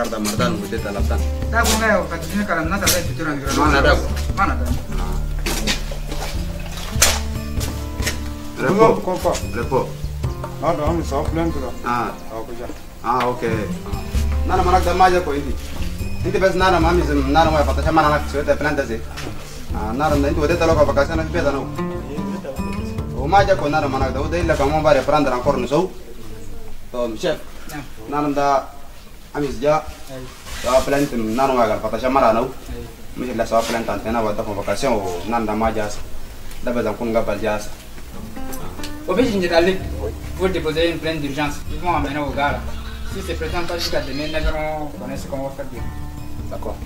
arda mardan muteta laptan da ko ngayo ka tijina kalam nata da pitura ngira mana da mana da repo kompa repo na da am sa plan tura da. ah ko ja ah ok. nana manak da maja ko idi inte bas nana mami zim nana fata fatasha mana nak sueta plan da ze ah nana da inte wodeta loka nu fie beda nu. o maja ko nana manak da udai la kamo bare prandra ancora no so to chef nana da amizia sawa plante nanu wagal fatasha mara nau misila sawa plante antena wa dafo vacation o nanda ma jasa daba zan kunga bal jasa au ah. fait je allé pour déposer une plainte d'urgence ils vont amener au gars si c'est présent pas jusqu'à demain nous verrons connaître ce qu'on va faire d'accord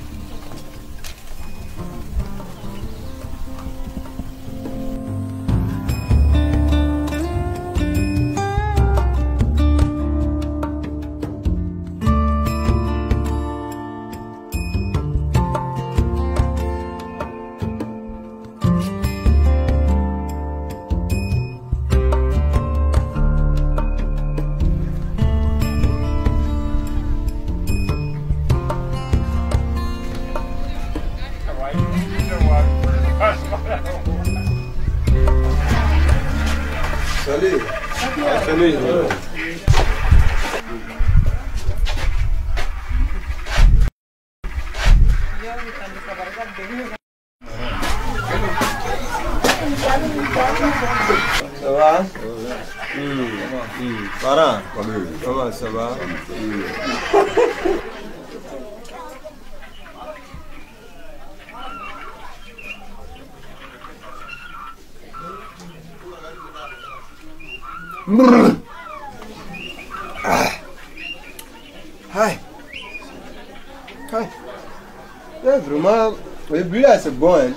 Celui-là, c'est bon, hein.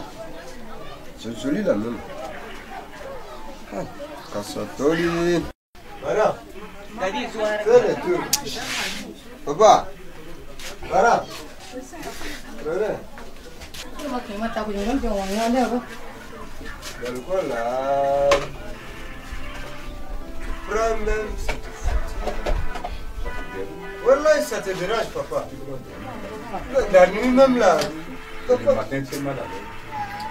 C'est celui-là même. Ah, Cassatori. Voilà. Fais le tour. Papa. Voilà. Voilà. Voilà, ça te dérange, papa. La nuit même là. Hein.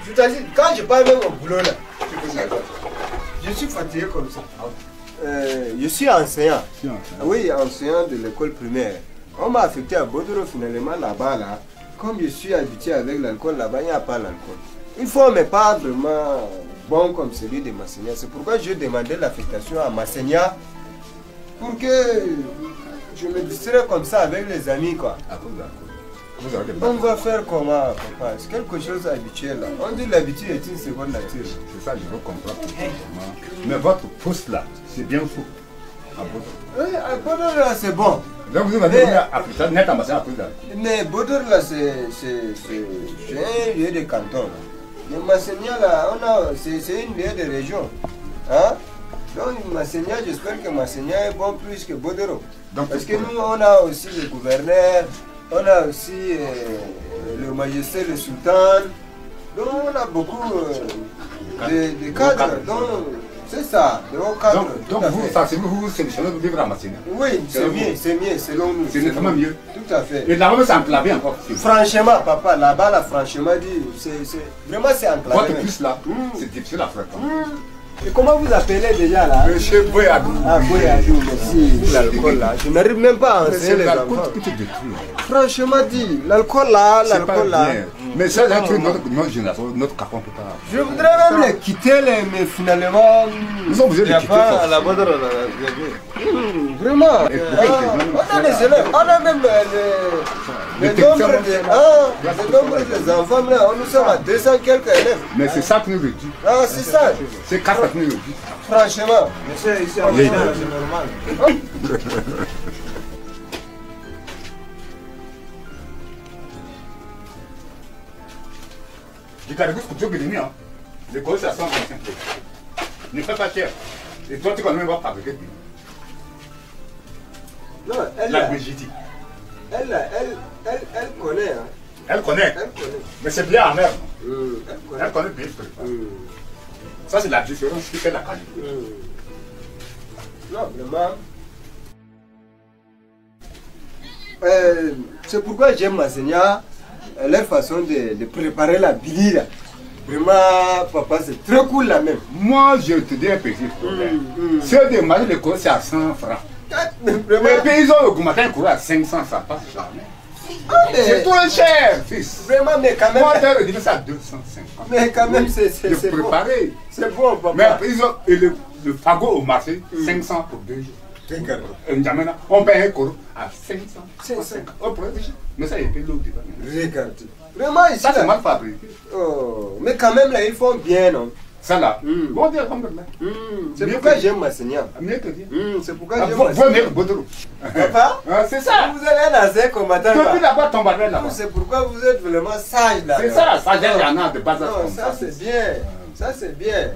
Je quand je parle même au boulot je suis fatigué comme ça. Euh, je suis enseignant. Oui, enseignant de l'école primaire. On m'a affecté à Bodoro finalement là-bas là. Comme je suis habitué avec l'alcool là-bas, il n'y a pas l'alcool. Il faut mais pas vraiment bon comme celui de Massenia. C'est pourquoi je demandé l'affectation à Massenia pour que je me distrais comme ça avec les amis quoi. Ah, on va faire comment, papa C'est quelque chose d'habituel. On dit l'habitude est une seconde nature. C'est ça, je veux comprendre. Mais votre pouce là, c'est bien fou. Oui, à Bodor là, c'est bon. Donc vous m'avez dit à net à à Mais Bodor là, c'est un lieu de canton. Mais Massenia là, c'est une lieu de région. Hein donc Massenia, j'espère que Massenia est bon plus que Bodoro. Parce que nous, on a aussi le gouverneur, on a aussi euh, le majesté, le sultan. Donc on a beaucoup euh, de, cadres. C'est ça, de haut cadre. Donc, vous, ça, c'est vous, c'est le vivre à Massina. Oui, c'est mieux, c'est mieux, selon nous. C'est vraiment mieux. Tout à fait. Et là-bas, c'est enclavé encore. Franchement, papa, là-bas, là, franchement, c'est vraiment, c'est enclavé. Votre plus là, hmm. c'est difficile à fréquenter. Et comment vous appelez déjà là hein? Monsieur Boyadou. Ah, Boyadou, merci. L'alcool là, je n'arrive même pas à enseigner les enfants. Franchement dit, l'alcool là, l'alcool là. Mais ça, là, notre, notre génération, notre carton, peut Je voudrais même les quitter, les, mais finalement. Nous sommes obligés de quitter. Pas à la bonne Vraiment. Euh, on a des élèves, on a même les, les, hein, nombres des, enfants, là, on nous sommes à 200 quelques élèves. Mais c'est ça que nous le dit. Ah, c'est ça. C'est ça que nous le Franchement. mais c'est normal. Hein? Je t'arrive pour Dieu béni, hein. Le gros, c'est à 125 euros. Ne fais pas cher. Et toi, tu connais même pas fabriquer. Non, elle. La Brigitte. Elle, elle, elle, elle connaît, hein. Elle connaît. Elle connaît. Mais c'est bien amer. Euh, elle connaît bien ce mmh. Euh. Ça, c'est la différence qui fait la qualité. Mmh. Non, vraiment. Euh, c'est pourquoi j'aime ma Seigneur leur façon de, préparer la bili là. Vraiment, papa, c'est très cool là même. Moi, je te dis un petit problème. Mm, mm. c'est de marché de cours, c'est à 100 francs. Mais vraiment... Les paysans le matin cours à 500, ça passe jamais. Ah, c'est trop cher, fils. Vraiment, mais quand même. ça 250. Mais quand même, c'est c'est bon. préparé. C'est bon, papa. Mais ils ont, et le, le fagot au marché, 500 mm. pour deux jours. On paye un cours à 500. 500. Oh, mais ça, il est, l'autre Regardez. Vraiment, ici. Ça, c'est mal fabriqué. Oh, mais quand même, là, ils font bien, non ça là. Mmh. Bon Dieu, alhamdoulilah. Mmh. C'est pourquoi j'aime ma Seigneur. Ah, mieux que Dieu. Mmh. C'est pourquoi ah, j'aime ma Seigneur. Vous Papa ah, C'est ça. Vous allez lancer comme madame. Tu là-bas ton bordel là C'est pourquoi vous êtes vraiment sage là. C'est ça, la sagesse, il y en a de ça c'est bien. Ça c'est bien.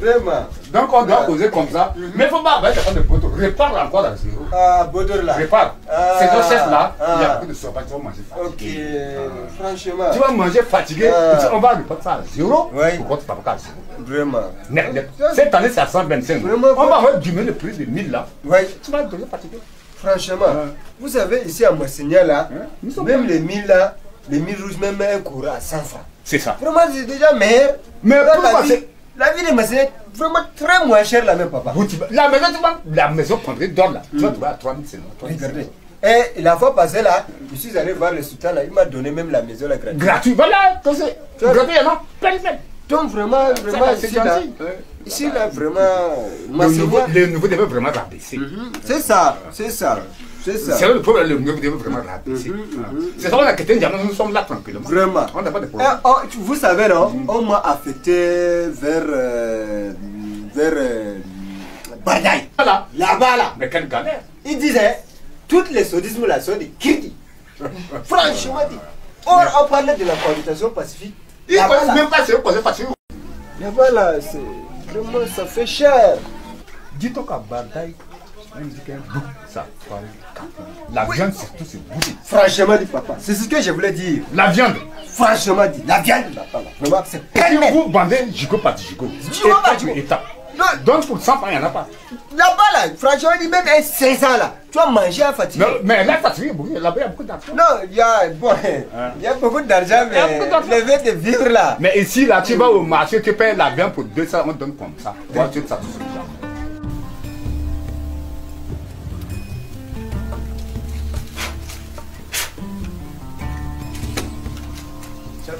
Vraiment. Donc on doit poser comme ça. Mhm. Mais il ne faut pas avoir quelqu'un de poteau. Répare encore à zéro. Ah, Baudeur là. Répare. C'est ah. Ces chef là, il y a ah. beaucoup de sorbats. Tu vas manger fatigué. Ok, ah. franchement. Tu vas manger fatigué. On va repartir ça à zéro. Oui. Pourquoi tu pas à zéro Vraiment. Cette année, c'est à 125. Vraiment. On va avoir du le prix de 1000 là. Oui. Tu vas devenir fatigué. Franchement, vous savez, ici à Monseigneur là, hein? même les 1000 là, les 1000 rouges, même un courant à 100 francs. C'est ça. Vraiment, c'est déjà meilleur. Mais pourquoi c'est. La vie de maison est vraiment très moins chère là-même, papa. la maison, tu vas, la maison prendrait d'or là. Mmh. Tu vas hmm. trouver à 3000, c'est Regardez. Et eh, la fois passée là, je suis allé voir le sultan là, il m'a donné même la maison là gratuite. Gratuit, voilà, comme c'est. Gratuit, non Pleine, Donc vraiment, vraiment, c'est ici, là, ici là, vraiment, le niveau, le niveau devait vraiment rabaisser. Mhm. C'est ça, c'est ça. C'est ça. c'est le problème, le devez vraiment rapide. Mm-hmm, ah. mm-hmm. C'est ça, on a quitté nous sommes là tranquillement. Vraiment. On n'a pas de problème. Eh, oh, vous savez, non mm-hmm. On m'a affecté vers. Euh, vers. Euh, Badaï. Là-bas, là. Mais quelle galère. Il disait toutes les sodismes là sont des dit Franchement dit. Or, oh, on parlait de la cohabitation pacifique. Il ne connaissent même pas ce qu'on pacifique. Là-bas, là, c'est. Vraiment, ça fait cher. dites toi qu'à Badaï, la viande, surtout, c'est bouillé. Franchement dit, papa, c'est ce que je voulais dire. La viande Franchement dit, la viande, papa, là. Vraiment, c'est Si Vous vendez Jigo par Jigo. pas, par Jigo. Étape. Donc, pour 100 francs, il n'y en a pas. Là-bas, là, franchement, dit, même un 16 là, tu vas manger à fatiguer. Non, mais là, fatigué, là-bas, il y a beaucoup d'argent. Non, il y a, bon, hein. il y a beaucoup d'argent, mais le fait de vivre, là. Mais ici, là, tu vas au marché, tu payes la viande pour 200, on donne comme ça. tu as tout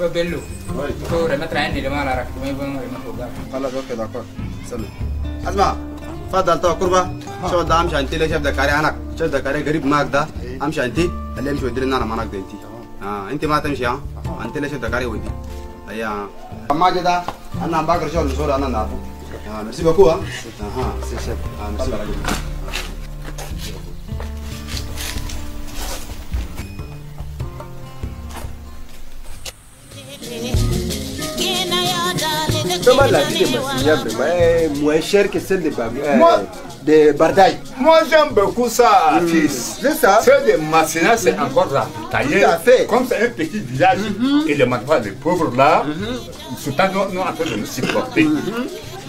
Pepe Bello. Oui. Il faut remettre un élément à la raquette. Mais bon, il faut garder. Alors, ok, d'accord. Salut. Asma, Fadal Tawa Kurba. Je suis Dame Chanti, le chef de carré Anak. Chef de carré Grip Magda. Am Chanti, elle aime jouer de l'énorme Anak d'Inti. Ah, Inti Matem Chia. Anti, le chef de carré Oudi. Aïe. Amadjeda, Anna Bakr, je suis le jour d'Anna Nafou. Merci beaucoup. Hein. Ah, c'est chef. Ah, merci beaucoup. Comment la vie de Massilia vraiment est moins chère que celle de, euh, Moi, de Bardaï. Moi, j'aime beaucoup ça, mm. fils. C'est ça. Celle de macina c'est mm-hmm. encore là. Tout Comme c'est un petit village mm-hmm. et les manquements les pauvres là, ils mm-hmm. sont en train de nous supporter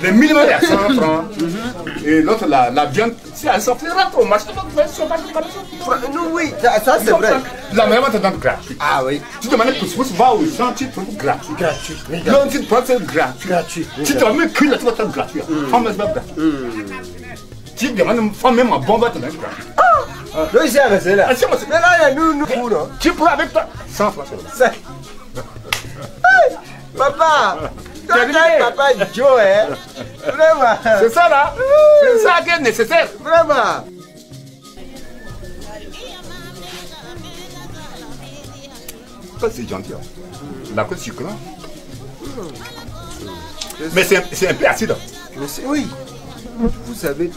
les minimum à 100 francs. Mhm. Et l'autre, la, la viande, si elle sortira trop, marché, Non, oui, ça c'est vrai. La maman te donne gratuit. Ah oui. Tu demandes pour ce va aux gens, tu trouves gratuit. Gratuit. L'autre, tu prends c'est gratuit. Gratuit. Tu te remets qu'une, tu vas te gratuit. Mm. Femme, c'est pas gratuit. Mm. Tu demandes, femme, même un bon va te donner gratuit. Ah! Non, j'ai arrêté là. Ah, Mais là, il y a nous, nous, Tu prends avec toi 100 francs. Papa! papa Joe, C'est ça C'est ça qui est nécessaire. Vraiment. c'est gentil. La côte sucre. Mais c'est un peu acide. oui. Vous savez.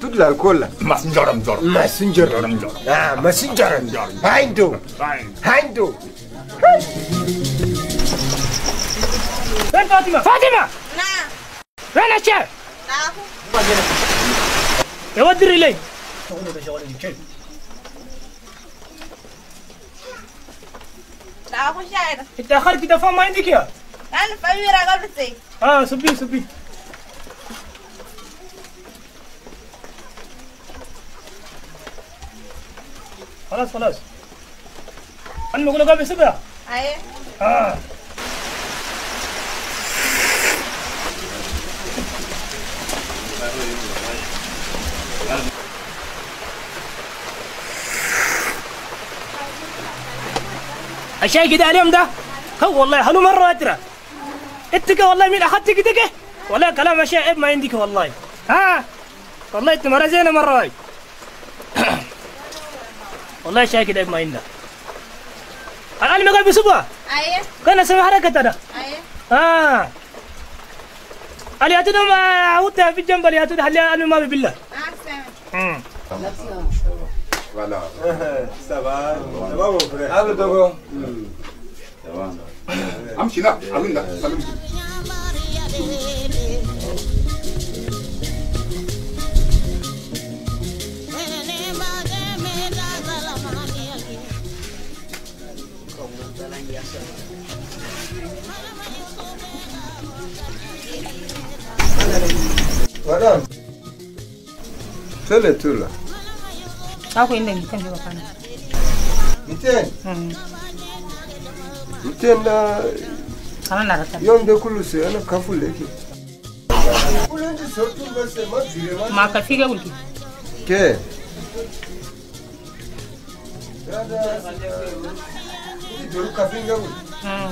Toute l'alcool. l'alcool. وين فاطمه فاطمه نعم وين الشيخ نعم يا ولد الريلي لا اخو شاعر انت اخرك ده ما عندك يا انا في اميره قلبتي اه سبي سبي خلاص خلاص انا بقول لك قبل سبعه ايوه اه الشاي كده اليوم ده هو والله حلو مره ادرى انت والله مين اخذت كده والله كلام عيب ما عندك والله ها والله انت مره زينه مره هاي والله شاي كده ما عندك الان ما قال بسبه ايه كان اسمع حركه ده ايه اه الياتنا ما عودتها في الجنب الياتنا أنا ما بالله Voilà. Ça va. Ça va, mon frère. Ah, le Togo. Ça va. Amchina, Amina, s a l t Madame. Söyle Tuğla. Aku indi gittim ki bakalım. Biten. Biten da... Kanan arasın. Yon de kulusu yana kaful eki. Kuluncu sortun bese ma jüreman. Ma kafiga ulki. Ke. Ya da... Dörü kafinga ulki. Hmm.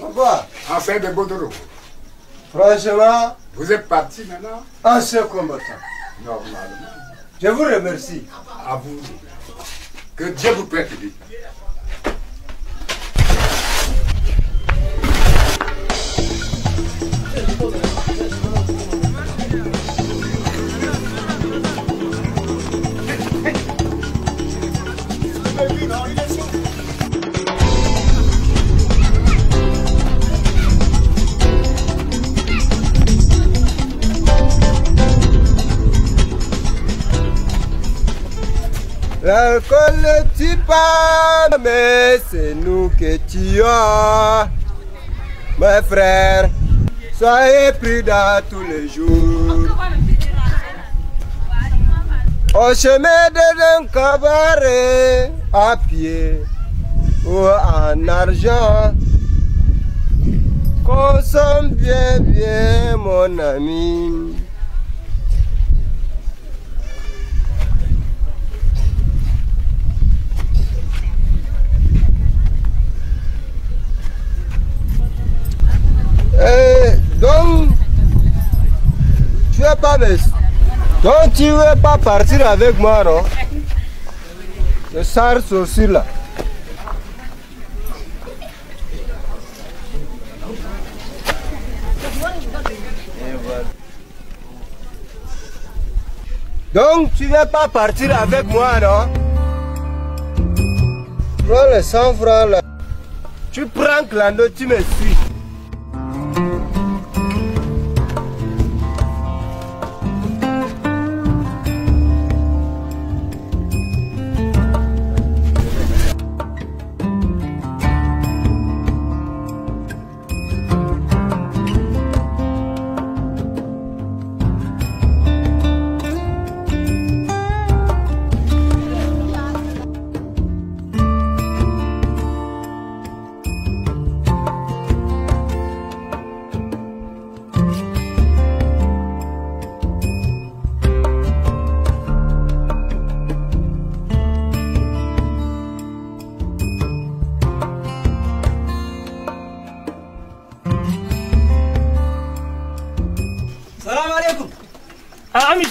Agora. A sede é Gondoruba. Franchement, vous êtes parti maintenant En ce combattant. Normalement. Je vous remercie. À vous. Que Dieu vous prête le dis pas, mais c'est nous que tu as. Mes frères, soyez prudents tous les jours. Au chemin de cabaret, à pied ou en argent, consomme bien, bien, mon ami. Eh, donc, tu es pas Donc tu veux pas partir avec moi, non Le sors aussi là. Donc tu ne veux pas partir avec moi, non Prends les 100 francs là. Tu prends Clando, tu me suis.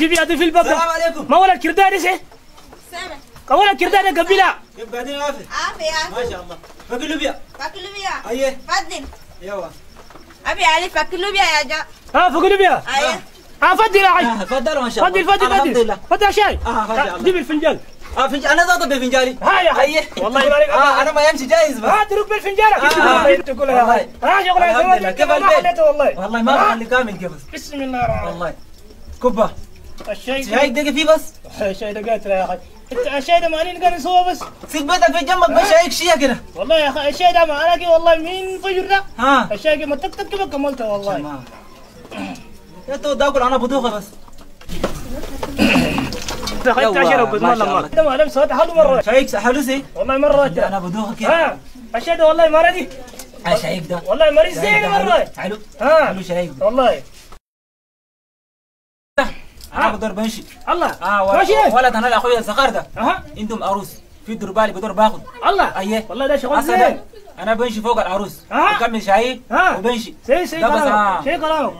في يا ضيف الباب السلام عليكم ما ولا الكرداء ده شيء سامع ولا الكرداء قبيلة كيف بعدين عافية عافية ما شاء الله فاكل لوبيا فاكل لوبيا ايه فضل يوا أيوة. ابي علي فاكل لوبيا يا جا اه فاكل لوبيا ايه اه, آه، فضل لا عي آه، فضل ما شاء الله فضل فضل الحمد لله فضل شاي اه ما شاء آه، الله جيب الفنجان اه فنجان انا ضاطب بفنجاني ها يا حي أيه. والله يبارك اه انا ما يمشي جايز بقى اه ترك بفنجانك انت تقول يا حي اه شغل الحمد لله كيف البيت والله والله ما خلي كامل قبل بسم الله الرحمن الرحيم والله كبه الشاي شاي فيه بس شاي دقيقه يا اخي انت الشاي ده مالين قال نسوه بس سيب بيتك في جنبك بس هيك شيء كده والله يا اخي الشاي ده ما الاقي والله مين فجر ده ها الشاي ما تكتك كده كملته والله تمام يا تو داكل انا بدوخه بس دخلت عشرة وقد ما الله ده ما لم سويت حلو مرة شايك حلوسي والله مرة انا بدوخه كده ها الشاي ده والله مرة دي شايك ده والله مريض زين مرة حلو ها حلو شايك والله بدور بمشي الله اه و... ولد انا اخويا الصغار ده اها عندهم عروس في دربالي بدور باخد الله اييه والله ده شغل زين انا بمشي فوق العروس ها بكمل شاي وبمشي سي سي كلام سي كلام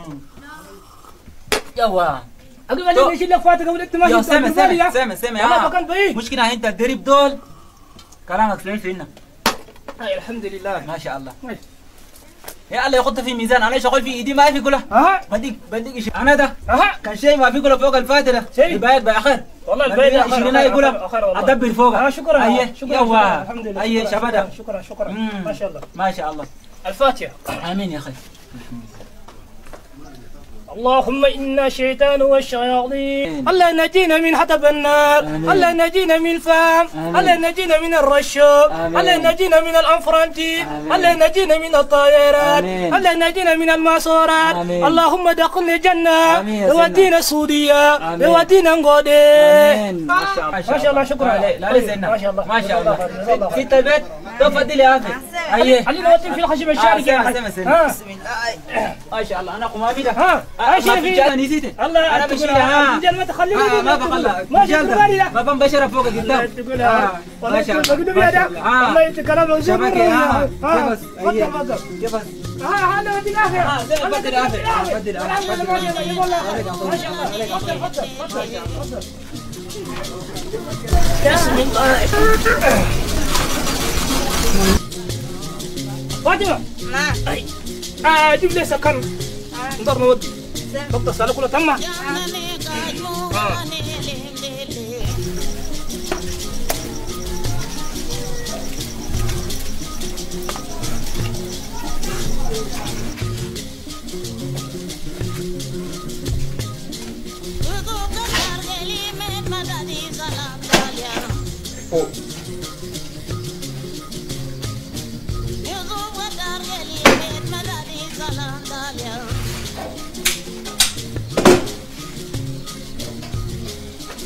يوا اقول لك ايش اللي فاتك ولا انت ماشي سامع سامع سامع سامع اه إيه؟ مشكلة انت الدريب دول كلامك سليم فينا طيب، الحمد لله ما شاء الله ماشي. يا الله يحط في ميزان انا ايش اقول في ايدي ما في كله ها بديك بديك شيء انا ده ها كان شيء ما في كله فوق الفاتره ده شيء بقى اخر والله الفايده 20 اي كلها ادبر فوق آه شكرا اي شكرا الحمد لله اي شباب شكرا شكرا ما شاء الله ما شاء الله الفاتحه امين يا اخي اللهم إنا شيطان والشياطين ألا نجينا من حطب النار ألا نجينا من الفم ألا نجينا من الرشوب ألا نجينا من الأنفرانتي ألا نجينا من الطائرات ألا نجينا من الماسورات اللهم دخلنا الجنة ودينا السعودية ودينا غودي ما شاء الله شكرا ما شاء الله ما شاء الله في تبت تفضل يا أخي خلينا نوطن في الخشب الشارقة بسم الله ما شاء الله أنا قمامي اشرف فيها نسيت الله انا بشيلها الفنجان ما تخليني آه، ما بخلى ما بنبشرها فوق قدام تقولها آه، والله تقول يا والله انت كلامك آه. شبكه ها جبس جبس ها هلا بدي الاخر بدي الاخر بدي الاخر ما شاء الله تفضل تفضل تفضل بسم الله فاطمه ما اجيب لي سكر انظر ما Dokta sala kula tamma. Oh.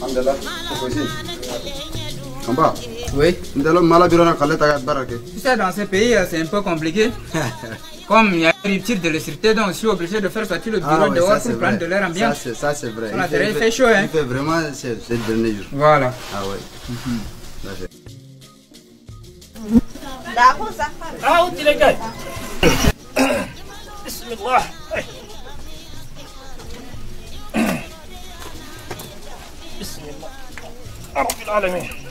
Andala, En bas Oui. Ndalo Malabirana Kaleta Barake. Tu sais, dans ces pays, euh, c'est un peu compliqué. Comme il y a une rupture de l'électricité, donc je suis obligé de faire sortir le ah bureau ah, ouais, dehors pour prendre de l'air ambiant. Ça, c'est vrai. On a il, fait, il fait chaud, hein. Il fait vraiment ces derniers jours. Voilà. Ah ouais. tu -hmm. Là, رب العالمين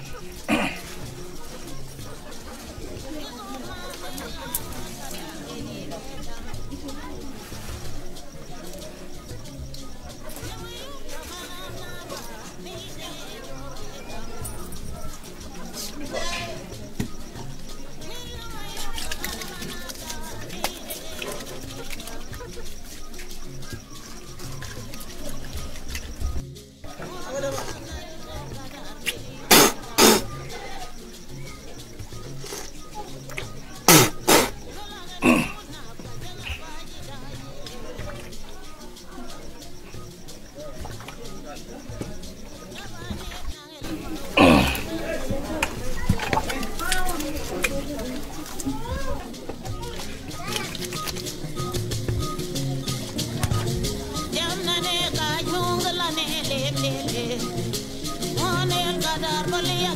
فاطمة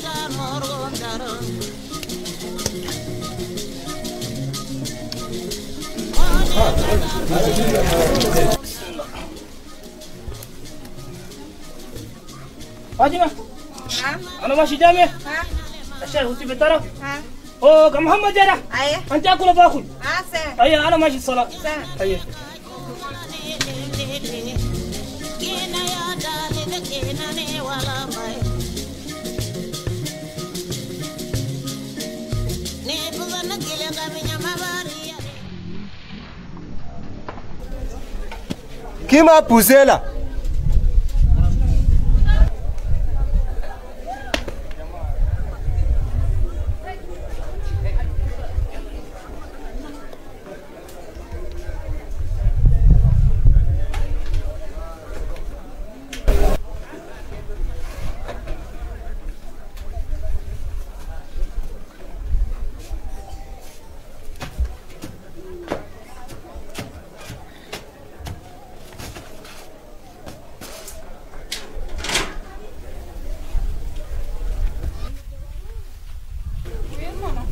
أنا ماشي جامع الشيخ وأنت ها أوه محمد جرح أنت أكل وباكل أه أيوه أنا ماشي الصلاة أيوه Qui m'a poussé là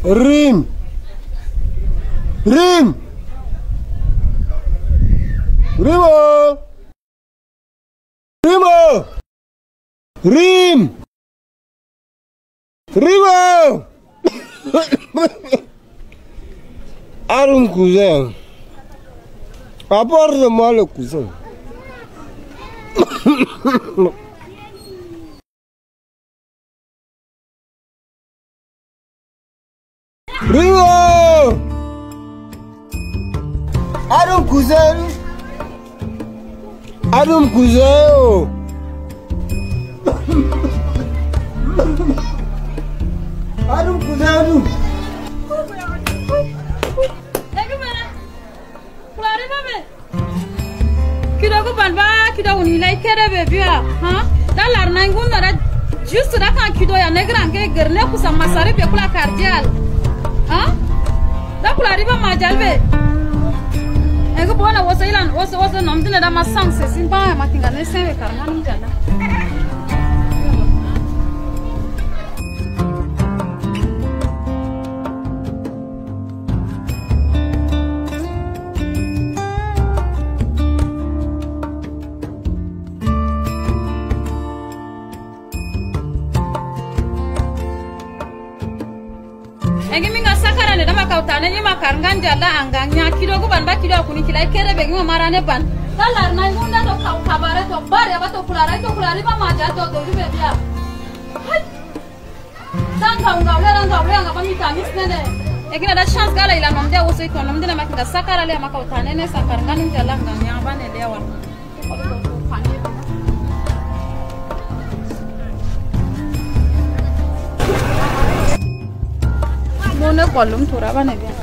Rim, rim, rimo, rimo, rim, rimo. Are un cuzen. Apar de male cuzen. Ringo! Adam Kuzel! Adam Kuzel! Adam Kuzel! kidogu balba kidogu nilai kerebe biya ha dalar nangun dara just da kan kido ya negran ke gerne kusa masare be kula kardial ha dakulariba majalve ekubona woso ilan woso woso nomtinedama sang sesimpa matinganesen we karangani jala tane nyima karinga njala anga nyakiro kuvanhu vakiriwa kunikira ikereve nyima marane bhani talarinaimunda tokakavare tobareva tokurara itokurariva maja todoriveviya sangaungauleranauleangavamitamisinene ekinadachanskalailamamdeusoikonomndinamakinga sakaraleamakautanene sakaringanimjalanganyavaneleawa वो ना कॉलम थोड़ा बनेगा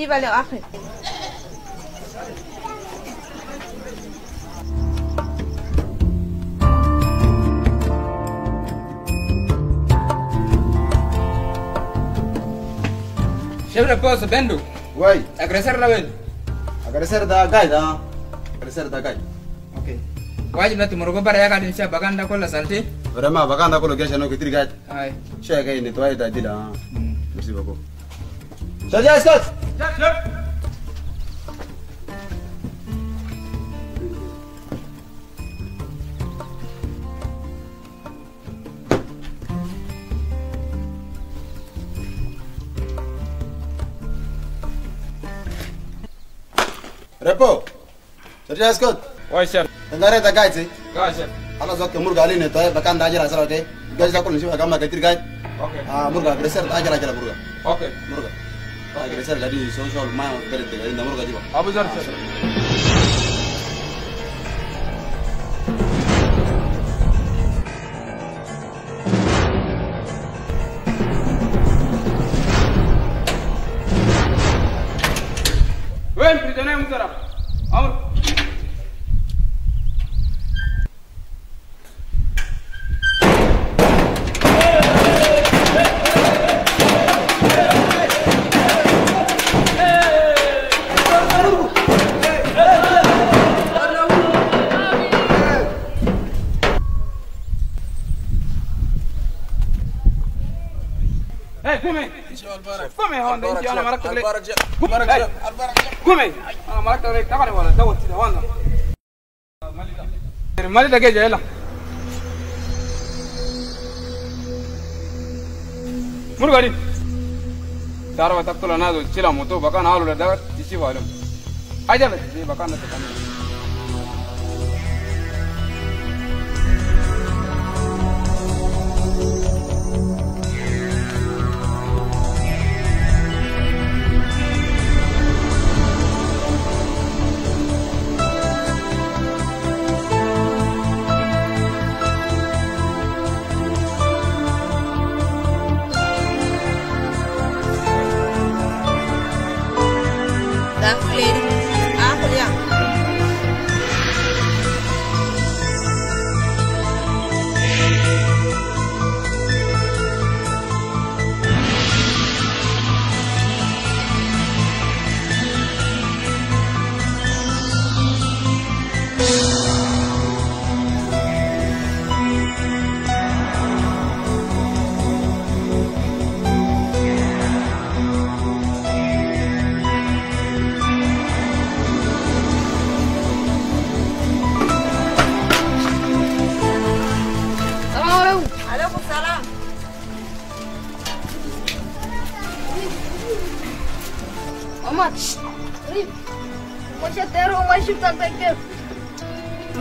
جيبها لأخي Chevre posso, Bendo. Uai. Bendu. crescer da Bendo. A crescer da gay da. A da gay. Ok. Uai, na te morro para a din não baganda ko la salte. Vraiment, baganda com o Gai, não que trigai. Ai. gay ni netoi da dila. Merci beaucoup. Chega Scott. Repo! Să te ascult! Oi, șef! În care te gaiți? Gai, șef! Ala zot că murga aline toate, bacan de ajera să rote. Gaiți acolo, șef, gama că tirgai. Ok. A, murga, greser, ajera, ajera, murga. Ok. Murga. Gracias. Ah, mali dage jela murgari tarwa takula nazo chila moto bakana alula daga tisi walum aja be bakana takana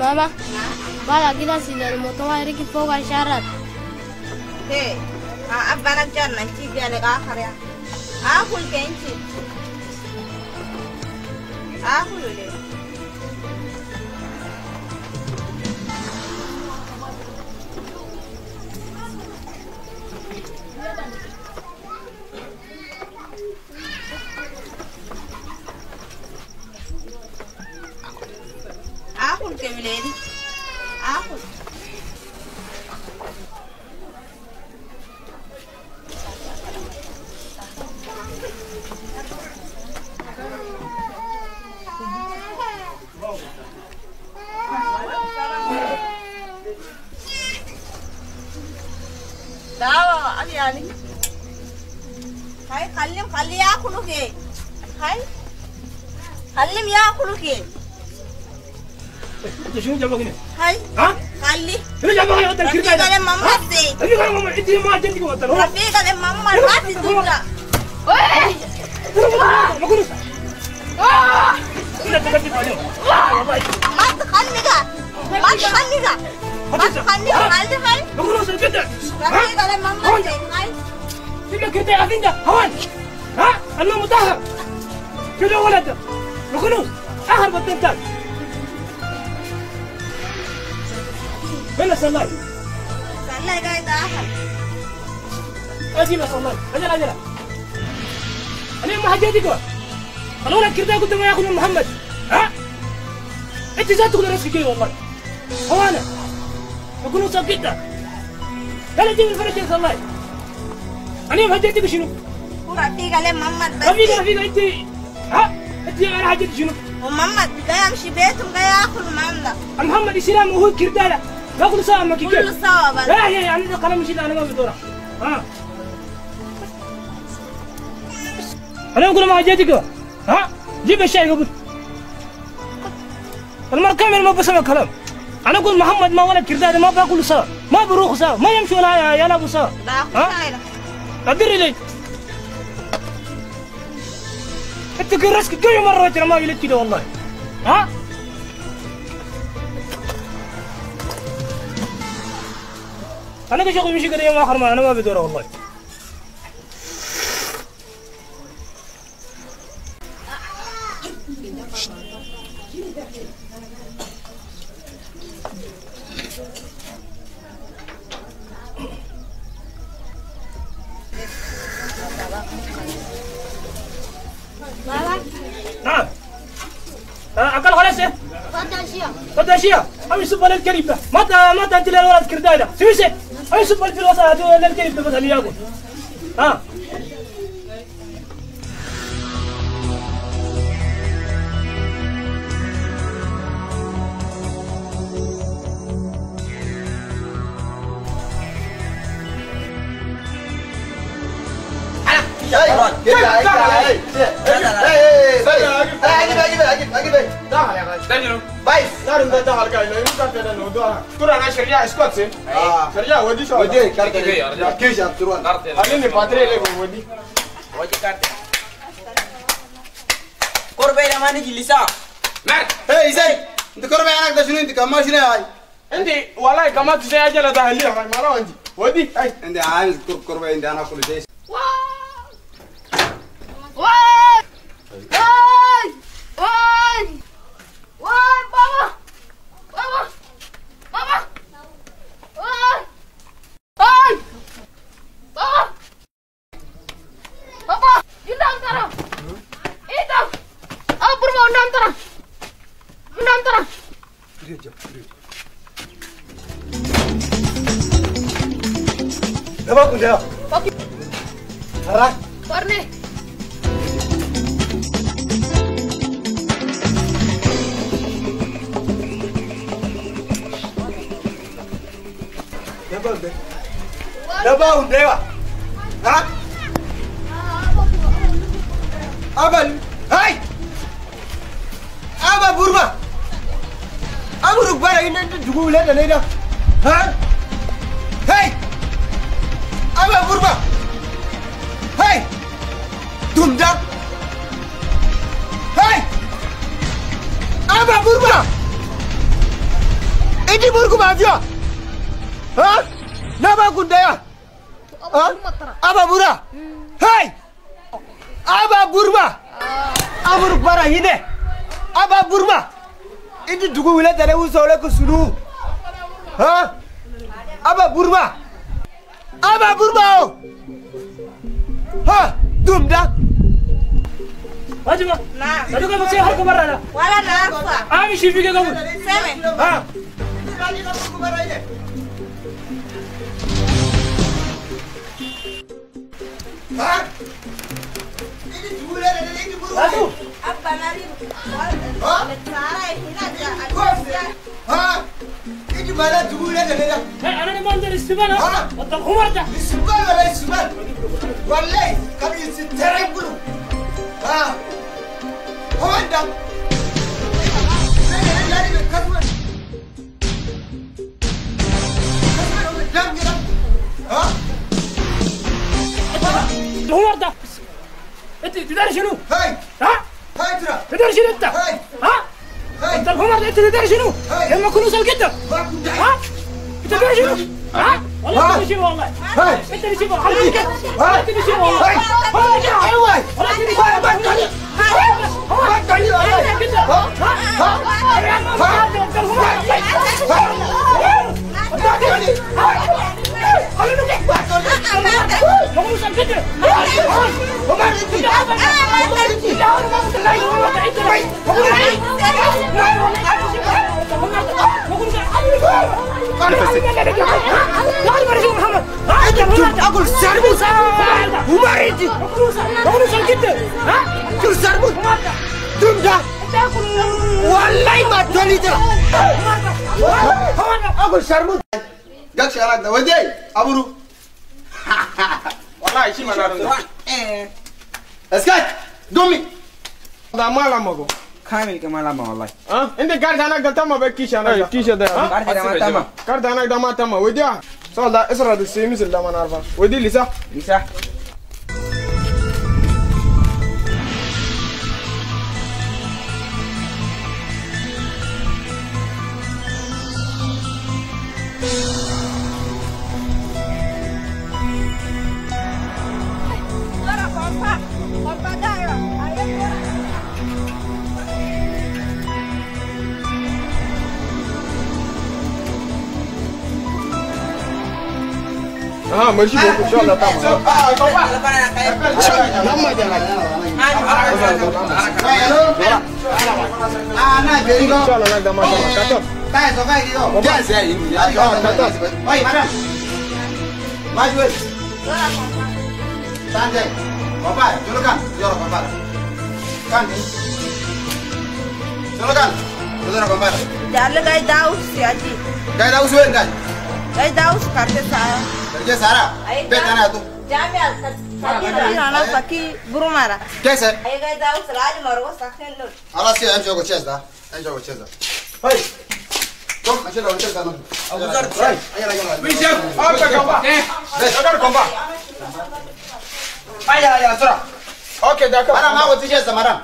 Mama, kita sih dari moto wa riki foga syarat. He, a ah, abara ah, janna ci dia ga karya. A kul kenci. A kul le. ديكوا خلونا الكرداء قدام ما ياكل من محمد ها انت ازاي تقول نفسك كده إيه والله هو انا بكون مصاب جدا يلا اديني الفرج يا الله انا ما هديتك شنو رفيقه ليه محمد بس رفيقه رفيقه انت ها انت انا هديتك شنو ومحمد جاي امشي بيته وجاي اكل محمد محمد يسلم وهو كرداله باكل سوا ما كيكل كله سوا بس لا يا يعني انا قلم مش انا ما بدورها ها انا اقول ما جيتك ها جيب الشاي قبل أنا ما بسمع كلام انا اقول محمد ما ولد كرداد ما باكل صار ما بروح صار ما يمشوا يا أبو صار ها ادري لي انت كرسك كل مره ترى ما قلت كده والله ها انا كشغل مشي كده يوم اخر ما انا ما بدور والله يوسف ولا الكريم ده ما ما تنتهي الولد كردايده سويسي يوسف ولا في الوسط ولا الكريم ده مثلا ياكل ها اجيب اجيب اجيب اجيب تعال يا غالي بايس نارن ده تعال كاي لين كارت ده نو دوها كورا أنا شريعة إسكوت سين شريعة ودي شو ودي كارت ده كيش أبتروان أنا اللي بادري لك ودي ودي كارت كوربي لما نجي لسا مات هاي زي أنت كوربي أنا كده شنو أنت كم ماشي هاي أنت والله كم تسي أجل ده هلي هاي مرة عندي ودي هاي أنت عامل كورب كوربي أنت أنا كل شيء واو واو واو واو Bapak, mama. Bapak! Mama. Wah. Hai. Mama. Papa, indang tara. Indang. Abur mau indang tara. Indang tara. Gereja, gereja. Oke. Harap. Warne. na ba da yawa ha abal hai yi na dugu wula da na ha Finish if you get over. Seven. Ah. أقول شربت اسكت قومي ده ما لا مغو كامل كما لا ما والله ها انت قاعد انا قلت ما بكيش انا كيش ده قاعد انا قاعد هناك ده ما تمام ودي سؤال ده اسرع ده سي ما نعرفه ودي لسه لسه Ha! Ah, mới chỉ một cuộc chơi là tao. Năm mươi giờ này. Ah, này về đi con. Chơi là này đâm vào cắt tóc. Tay số cái đi rồi. Một bạn sẽ 赢. Ah, cắt tóc. Ôi, bắt đầu. Mai chui. Tan rồi. Bapak, julukan, jolo bapak. Kan ni. Julukan, jolo bapak. Jalan gay daus ya aji. Gay daus wen gay. Gay daus kerja sara. Kerja sara. Betana tu. Jamil. Rana saki guru mara. Kaise? Ayo gay daus raj maru sakhen lur. Allah sih, cek dah, chesta, em cek dah. Hey. Kom, macam mana macam mana? Aku tak. Right. ayo lagi lagi. ayo Apa kau pak? ayo Saudara kau Aya, aya, sura. Okay, d'accord. Madame, ma votre geste, madame.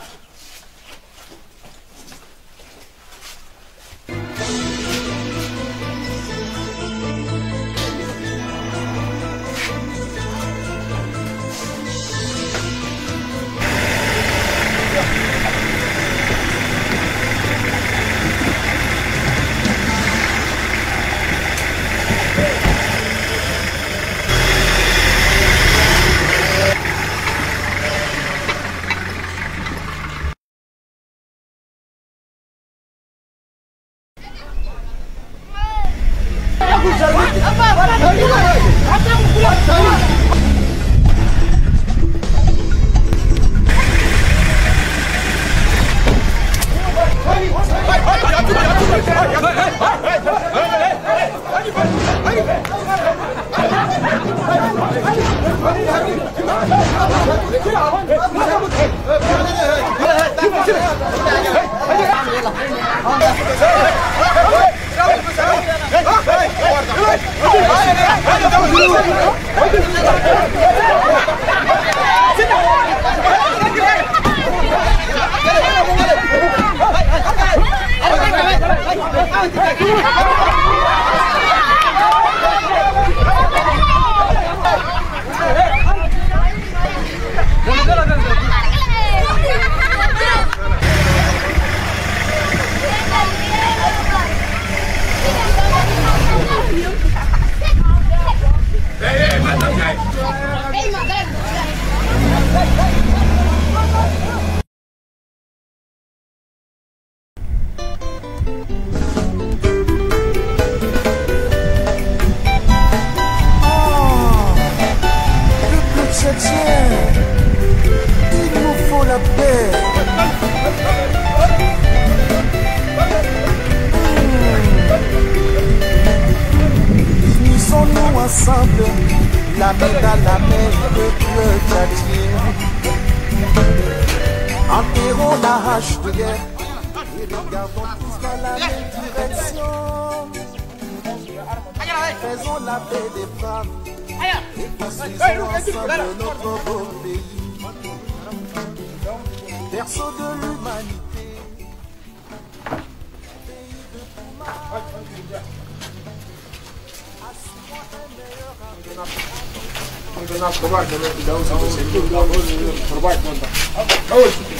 она в товар, когда ты дал за высоту, да, можно ее порвать надо. А вот теперь.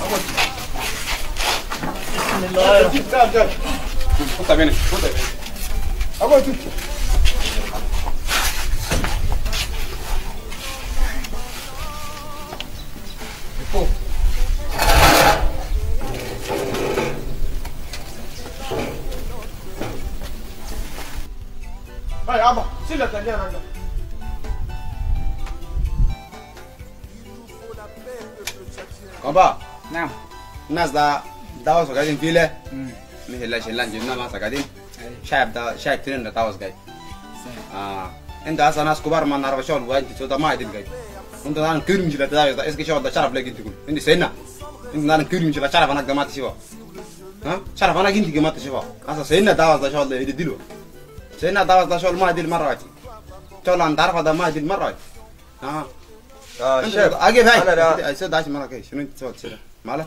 А вот теперь. Да, да. Вот там, вот там. А вот тут. Пол. Hey, Abba, sit down, sit down. الناس ده دواس قاعدين فيله مثل لا شلان جبنا ما قاعدين شايب ده شايب ترند دواس جاي اه انت اصلا ناس كبار ما نعرف شلون وانت تقول ما يدين جاي انت انا كرمج لا تداوس ده اسكي شلون ده شرف لك انت تقول انت سينا انت انا كرمج لا شرف انا جماعه شيوا ها شرف انا انت جماعه شيوا اصلا سينا دواس ده شلون ده يدلو سينا دواس ده شلون ما يدل مره شلون انت عارفه ده ما يدل مره ها شيخ اجيب هاي انا لا سيد عايش مره كيش شنو انت تسوي مالك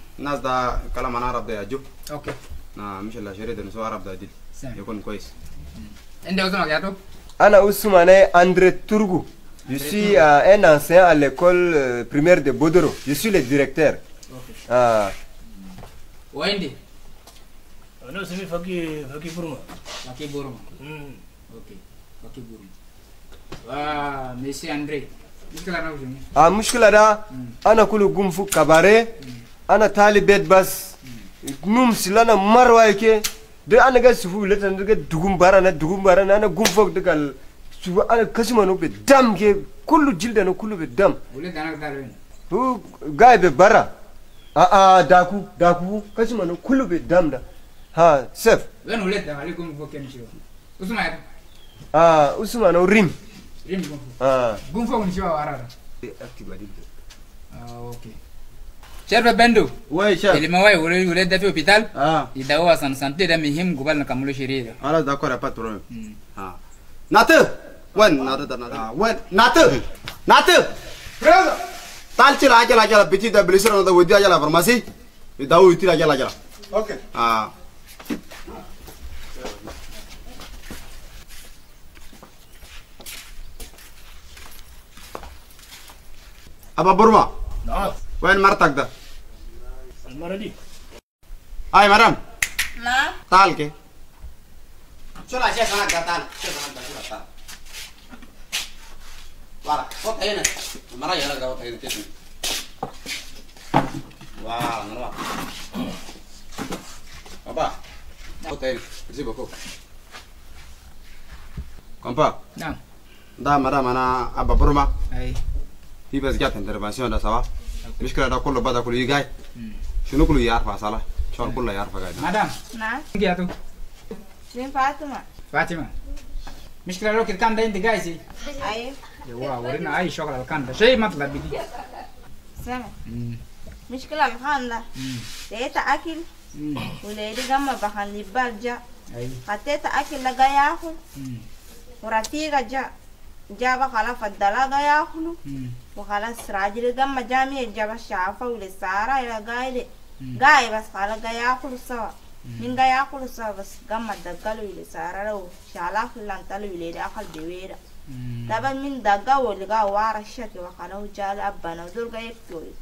Eh, Je ده un انا عرب ده primaire اوكي نعم مش suis le directeur. عرب ده دي يكون كويس Je suis un ancien à l'école euh, primaire de Bodoro. Je suis le directeur. Wendy. Non, c'est Faki Faki Faki hmm. Ok. Faki Ah, Monsieur Ah, hmm. ana ana talibet bas num silana marwa ke da ana ga sufu lata na ga dugun bara na dugun bara na ana gumfok daga sufu ana kasima no be dam ke kullu jilda no kullu be dam wule dana dalwe hu ga be bara a a daku daku kasima no kullu be dam da ha sef wen wule da alaikum fokem shi usman ah usman no rim rim gumfok ah gumfok ni shi wa arara activa dibbe ah okay Cherbe Bendo. Oui, chef. Il m'a ouais, il est hôpital. Ah. Il doit s'en santé de mihim gobal na kamulo shirira. Hmm. Ah, d'accord, pas trop. Ah. Nate. Ouais, nate da nate. Ah, ouais, nate. Nate. Frère. Tal chira ajala ajala petit de blessure na da wodi ajala pharmacie. Il doit uti ajala ajala. OK. Ah. Aba Burma. Non. وين مرتك ده؟ मारा जी आए मारा ना ताल के चल आजा खाना खा ताल चल खाना खा ताल वाला ya, थे ना मारा ये लगा वो थे ना तेरे वाला नरम अबा वो थे इसी बको Kompa. Nah. Da mara mana aba buruma. Ai. Hi bas gata intervention da sawa. Mishkara da kullu bada kullu yigai. Mm. شنو كله يعرف صلاح شنو نعم. كله يعرف قاعد مدام نعم أتو مين فاطمة فاطمة مشكلة لو كان ده انت جايزي ايوه يوا ورينا اي شغل الكان ده شيء مطلب بدي سامع مشكلة الكان ده تيتا اكل جمع بخان بخلي بالجا خطيت اكل لقى أكل ورتيجة جا جاب خلاف الدلاغة ياكلوا وخلاص راجل جمع جامي جاب الشعفة ولسارة الى قايلة gaye bas kala ga yakulu sawa min ga yakulu sawa bas gamma daggalu ile sararau shala fulan talu ile da akal bewera taba min dagga woli ga wara shaki wa kala jal abana zurga yektori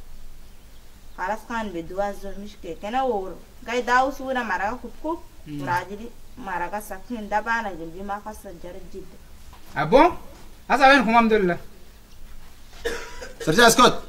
خلاص كان بدوا زول مشكلة كنا وور جاي داو سورة مرقة كبكو وراجلي مرقة سكين دبانا جلبي ما خص جرد جدا أبو هذا وين هم الحمد لله سرجع اسكت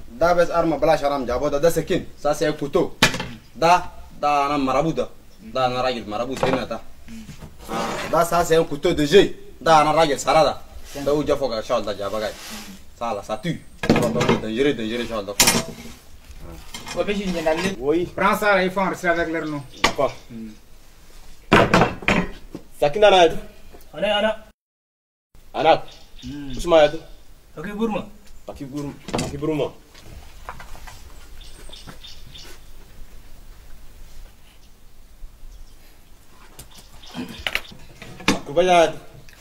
da bes arma balash haram jabo da da sekin sa ya kuto da da ana marabu da da ana ragil marabu hina ta da sa ya kuto de jey da ana ragil sarada da uja foga shal da jaba gai sala satu dangereux dangereux shal da o be jinje dalle oui prends ça là il faut enregistrer avec leur nom hmm. d'accord sakina na yadu ana ana ana hmm. usma yadu Pakai burma. Pakai burma. Pakai burma.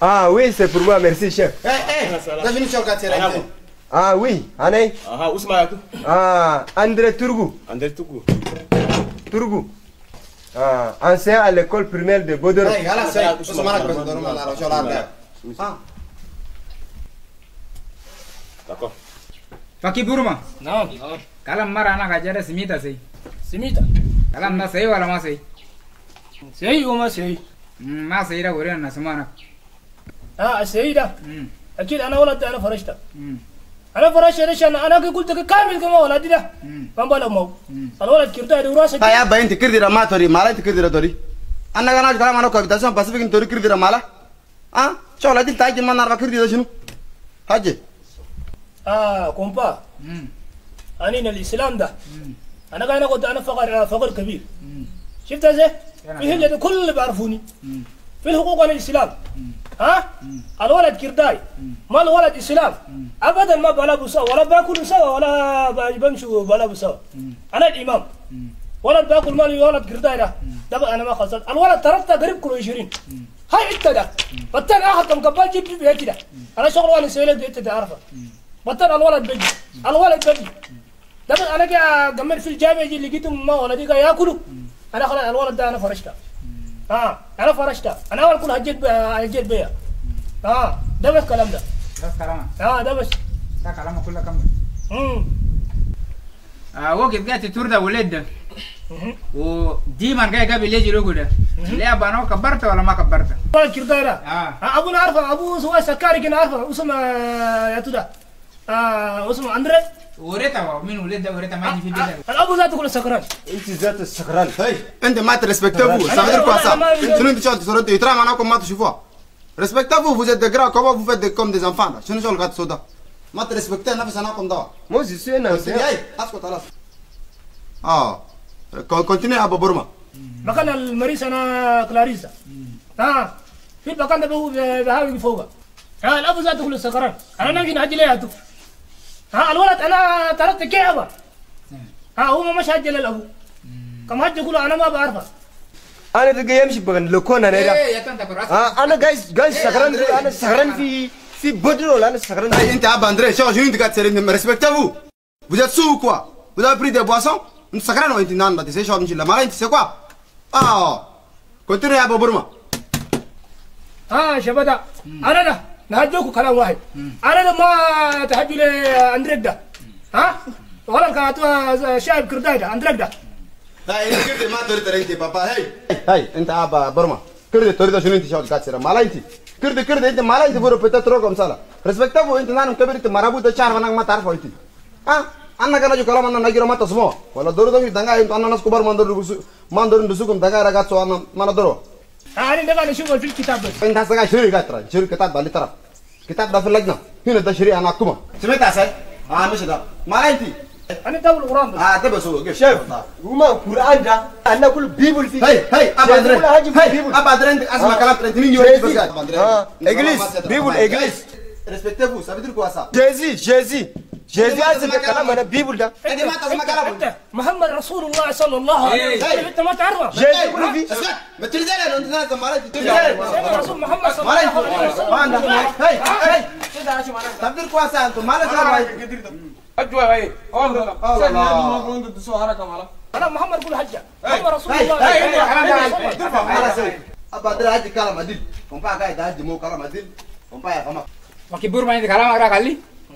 Ah oui, c'est pour moi, merci chef. Eh, eh, ah, sur le Ah oui, Anne. Ah, Ousmayatu. Ah, André Turgu. André Turgu. Turgu. Ah, ancien à l'école primaire de Bodor. Eh, ah. D'accord. Faki Burma. Non. Kalam marana kajara simita sei. Simita. Kalam na sei wala ma C'est ou uma c'est. ما سيدة ورينا الناس مانك اه السيدة اكيد انا ولد انا فرشتك انا فراشة ليش انا انا قلت لك كامل كما ولدي ده ما بلا مو الولد كرتا دي راسك يا باين تكردي ما توري ما انت كردي توري انا انا اجي انا كنت اسمع بس فيك توري كردي ما اه شو ولدي تاج ما نعرف كردي شنو حاجه اه كومبا انين الاسلام ده انا انا قلت انا فقر فقر كبير شفت ازاي فيه اللي كل اللي بيعرفوني في الحقوق والاسلام ها الولد كرداي ما الولد اسلام ابدا ما بلعب سوا ولا باكل سوا ولا بمشي بلعب سوا انا الامام ولد باكل مال ولد كرداي ده دابا انا ما خلصت الولد ترفته قريب كله 20 هاي انت ده بطل اخذ كم قبال جيب بيتي ده انا شغل وانا سويت لك انت تعرفه بطل الولد بيجي الولد بيجي دابا انا جا جمال في الجامع اللي لقيتهم ما ولدي ياكلوا انا خلاص الولد ده انا فرشته اه انا فرشته انا اول كل هجيت بيها هجيت بيها اه ده بس الكلام ده ده بس كلامك اه ده بس ده كلامك كله كم امم آه وقف جات التور ده ولاد ده وديما جاي قبل يجي لوجو ده لا انا كبرته ولا ما كبرته؟ فاكر ده اه ابونا عارفه ابو سواء سكاري كان عارفه اسمه آه، يا تودا آه اسمه اندري ورثه من ولده ورثه ما عندي في بيتك آه، آه، الابو ذاته كله سكران انت ذات السكران هي انت ما تريسبكتابو صاحبتكم اصلا شنو انت شغل تردوا يترى معناكم ما تشوفوها ريسبكتابو vous êtes des grands comment vous faites comme des enfants là شنو شغل قاعد سودا ما تريسبكتي نفسناكم دوا موزي سينا هي اسكت خلاص اه كونتينيو يا ابو برما مكان المريس انا كلاريسا اه في المكان ده بهاوي فوق آه، الابو ذاته كله سكران انا نجي نحجي ليه ها الولد انا تركت كعبه ها هو ما مش هجل الابو كم هج يقولوا انا ما بعرفه انا تلقى يمشي بغن لكون انا ايه ها انا جايز جايز سكران انا سكران في في بدر ولا انا سكران اي انت ابا اندري شو شو انت قاعد تسلم ريسبكتافو vous êtes sous quoi vous avez pris des boissons انت سكران وانت نان بس ايش شو لا ما انت سي كوا اه كنت يا ابو برما اه شبدا انا ده نهجوك كلام واحد أنا لما تحجوا لي أندريك ده ها ولا كاتوا شايب كرداي ده أندريك ده إيه، هاي كردي ما تريد تريد بابا هاي هاي أنت أبا برما كردي تريد شنو أنت شاول كاتسيرا مالا أنت كردي كردي أنت مالا أنت بورو بيتا تروكم سالا ريسبكتابو أنت نانم كبير أنت مرابو تشار وانا ما تعرفه أنت ها أنا كنا جو كلام أنا نجيرو ما تسمو ولا دورو دمي دعاء أنت أنا ناس كبار ما دورو ما دورو نسوكم دعاء رجعت سو أنا ما دورو انا نبغى نشوفه في الكتاب بس انت هسه قاعد شنو قاعد ترى شنو الكتاب اللي ترى الكتاب ده في اللجنه هنا ده شريعه انا اكتبها سمعت هسه اه مش ده ما انت انا ده القران ده اه ده بس هو شايف وما القران ده انا كل بيبل فيه هي هي ابا درند هي ابا درند اسمع آه. كلام درند مين يوريك بس اه انجليز بيبل انجليز ريسبكتيفو سابتركو اسا جيزي جيزي جزاك كلام انا بيبل ده انت ما تسمع كلام محمد رسول الله صلى الله عليه إيه. وسلم انت ما تعرف جاي يقول في إيه. إيه؟ ما تلزل انت ناس ما تلزل رسول محمد صلى الله عليه وسلم ما عندك هاي هاي تبدل كويس انت آه. ما لك رايك اجوا هاي والله ما كنت تسوى الله مالا الله محمد قول محمد رسول الله هاي الله ترفع على سوي ابا الله حج الله ادل كم بقى قاعد الله مو الله ادل كم بقى يا الله وكبر الله عندك كلام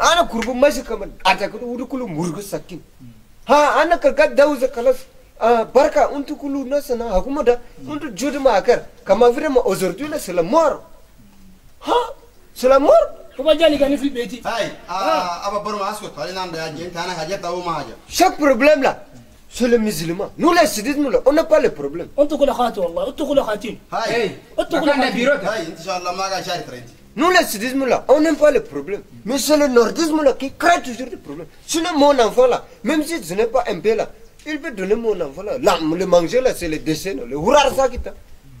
ana kurbu mashi kaman atakar urukulu murgu sakin ha ana karga dauza kalas barka untu kulu na sana hakuma da untu judu ma akar kama vire ma ozordu na sila mor ha sila mor kuma jali gani fil beti hay aba baro asko tali nan da yaji kana haja tawo ma haja chaque problème là c'est le musulman nous les sidis on n'a pas le problème untu kulu khatu wallah untu kulu khatin hay untu kulu bureau hay inshallah ma ga shari nous, le sudisme, là, on n'aime pas les problèmes. Mais c'est le nordisme, là, qui crée toujours des problèmes. Sinon, mon enfant, là, même si je n'ai pas un il peut donner mon enfant, là. le manger, là, c'est le décès, le hurrah, qui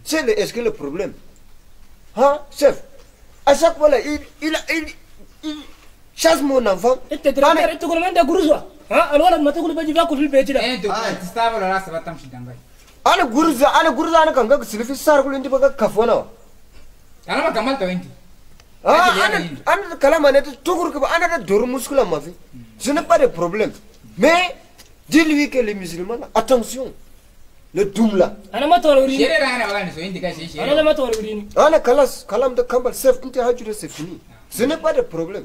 C'est est-ce que le problème Hein, chef À chaque fois, là, il, il, chasse mon enfant. Et tu te eh, tu tu tu ah, anda kalama neta toujours que anda dor muskula mafi ce n'est pas de problème mais dis-lui que les musulmans attention le doum là ana kalas kalam de kambal sef nte hajude c'est fini ce n'est pas de problème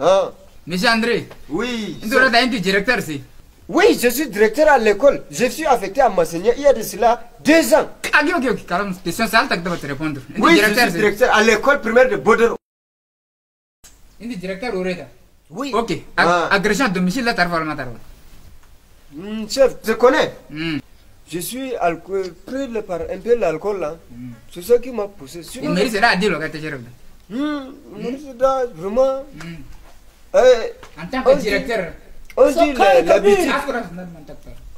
ah. monsieur André oui indora da directeur c'est oui, je suis directeur à l'école. Je suis affecté à m'enseigner il y a de cela deux ans. Ok, ok, ok. Calme, question, c'est à te répondre. Oui, je suis directeur à l'école primaire de Bordeaux. Indi directeur Reda Oui. Ok. Ah. Agression à domicile, la Tarva, hmm, chef, je connais. Hmm. Je suis pris par un peu l'alcool là. Hmm. C'est ça qui m'a poussé. Sinon, mais c'est là à dire le gars, t'es vraiment. Eh, en tant que directeur. On dit l'habitude.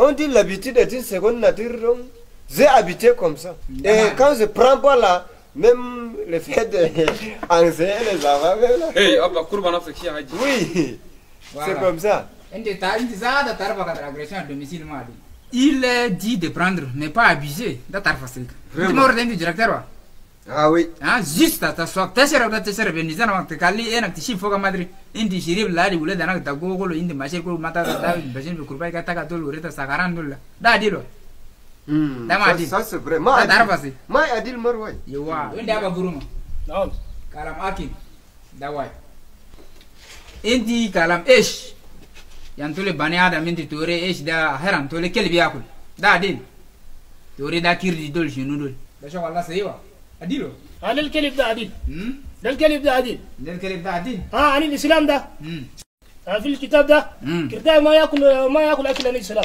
On dit l'habitude est une seconde nature. J'ai habité comme ça. Et quand je prends pas là, même le fait d'enseigner les enfants. Eh, Oui, c'est comme ça. Il est dit de prendre, mais pas abusé. il Ah oui. Ah, juste à ta soif. T'es sûr que t'es et chiffre madrid. là, il voulait d'un acte il dit, ده ما عدل ما بري ما عدل ما أسي ما عدل مرواي يوا وين ده بقولهم نعم كلام أكيد ده واي أنتي كلام إيش ينتولي بني آدم أنت توري إيش ده هرم تولي كل بياكل ده عدل توري ده كير دول شنو دول ده شو والله سيوا عدله هل الكلب ده عدل ده الكلب ده عدل ده الكلب ده عدل اه عن الإسلام ده في الكتاب ده كرداء ما ياكل ما ياكل أكل الإسلام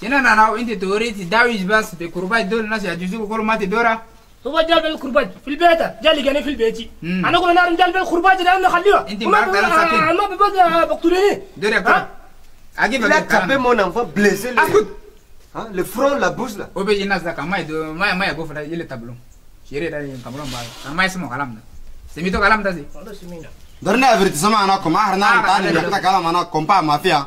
تنا انا وانت توريتي داويز بس بكربات دول الناس يجوزوا كل ما تدورها هو جاب لي الكرباج في البيت جاء لي قاني في البيت انا اقول انا جاء لي الكرباج ده انا خليها انت ما ساكن ما ببدا بقتلني دير يا اجيب لك كابي مون انفا بليزي اسكت ها لو فرون لا بوش لا وبيجي الناس ده ما ما ما يقف ده يلي تابلو شيري ده تابلو بقى ما يسمع كلام ده سميتو كلام ده زي درنا افريت سمعنا كما هرنا آه، تعالى آه، نحكي آه. كلام انا كومبا مافيا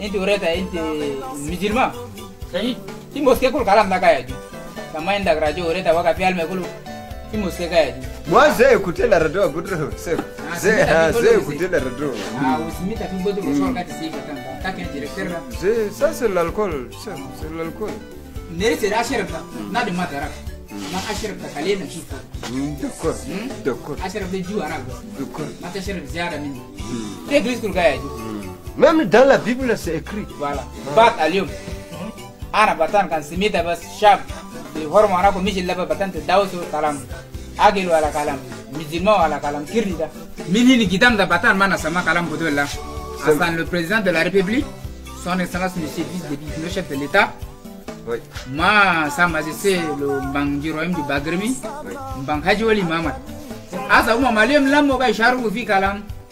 inti ureta inti mijilma sahi timoske kul kalam nakaya ju kama inda grajo ureta waka pial mekulu timoske kaya ju mwa zee kutela radio gudro sef zee ha ah, zee kutela radio ah usimita kimbodo kwa mm. kati sika tanga kati directeur zee ça c'est l'alcool sef c'est l'alcool neri c'est la chère na de matara ma mm. ashraf ta kalena shuka mm, d'accord hmm? d'accord ashraf de ju arago d'accord mata ashraf ziara mini te gris kul kaya ju Même dans la Bible, c'est écrit. Voilà. Bat alium. Ana batan kan simita bas shab. Di hormo anako mijil laba batan te dawso kalam. Agilu ala kalam. Mijilma ala kalam kirida. Minini gidam da batan mana sama kalam bodola. Asan le président de la République, son excellence monsieur vice le chef de l'État. Oui. Ma sa majesté le bang du royaume du Bagremi. Oui. Bang Haji Mamad. Asa umma malium lammo bay sharu fi kalam.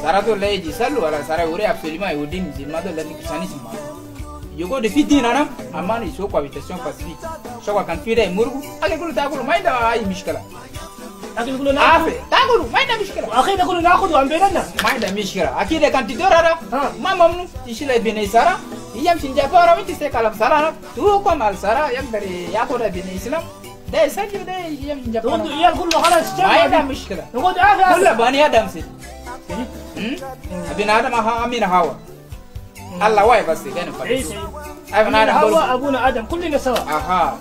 sarato lei di sallo ala sara ore absolument et odi musulman de l'anticristianisme yogo depuis dina nam amana iso kwa vitation pacifique shokwa kanfira imurgu akikulu takulu maida ai mishkala akikulu na afi takulu maida mishkala akida kulu nakudu ambelana maida mishkala akida kantidorara mama mnu tishila ibene sara iyam sinjapara witi se kala sara tu kwa mal sara yam dari yakoda ibene islam ده يسجل ده يجي من جبهه. يقول له خلاص ما عندها مشكله. يقول عافيه. كل بني ادم سيد. Hmm? binadama ha amina hawa Allah wai basi gani fa ai na adam hawa abuna adam kullun da sawa aha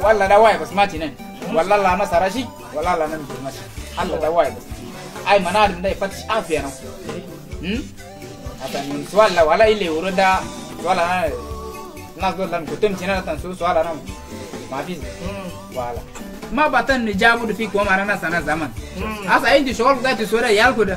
wallahi da wai basi mati nan hmm? wallahi la nasara shi wallahi la nan mati Allah da wai basi ai mana adam dai fat afiya nan hmm ata mun wallahi wala ile uruda wala na nas do lan kutum cinan tan su wala na ma bi hmm. wala ma batan ni jabu da fi ko na sana zaman asa indi shogol gati sore yalko da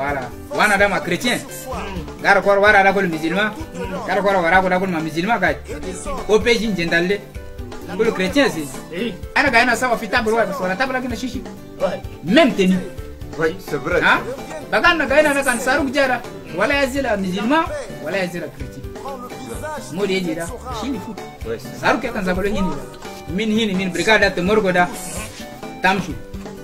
voilà wana dama chrétien gara kor wara dagol musulman gara kor wara dagol ma musulman ka o peji njendalle le chrétien si eh. ana gaina sawa fitable wa sawa tabla kina shishi même tenu oui c'est vrai hein ah? bagana gaina na kan saruk jara wala yazila musulman wala yazila chrétien modi ejira shini fu saruk kan zabalo hini min hini min brigada te morgoda tamshu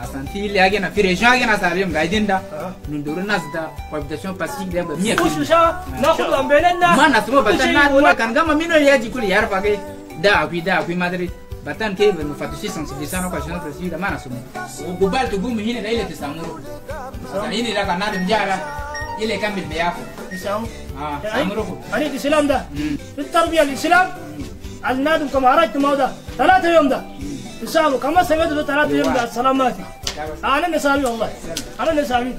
عشان في اللي هاجي في رجال هاجي ناس عليهم قاعدين ده ندور الناس ده وابتشون باسيك ده ب 100 كيلو ناخذ من بيننا ما ناس مو بتنا ولا كان جاما منو اللي يجي كل يعرف اكي ده في ده في ما ادري بتان كيف المفتشي سنسيسان وكاشنا تسيدا ما ناس مو وقبال تقوم هنا ليله تستمر هنا ده كان نادم جارا اللي كان بالبيافو يساو اه امركم عليه الاسلام ده في التربيه الاسلام النادم ثلاثه يوم ده misal kama sebedu taratuyum da salamati ana mesavi vallahi ana mesavi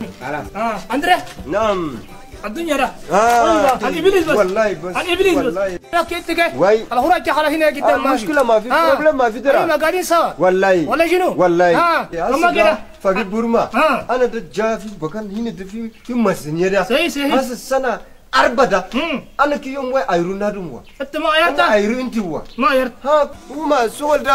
ha andre nam الدنيا لا آه الابليس بس والله بس الابليس بس لك انت كيف وي الهراء على هنا قدام آه مشكله ما في آه. بروبلم ما في درا ايوه قاعدين سوا والله والله شنو والله ها آه. كده فقير بورما آه. انا دجا في بكان هنا في في مسنيريا صحيح صحيح بس السنه arbada ana ki yom way ayru nadum wa ما ma yarta ayru inti wa ma yarta ha huma سؤال ده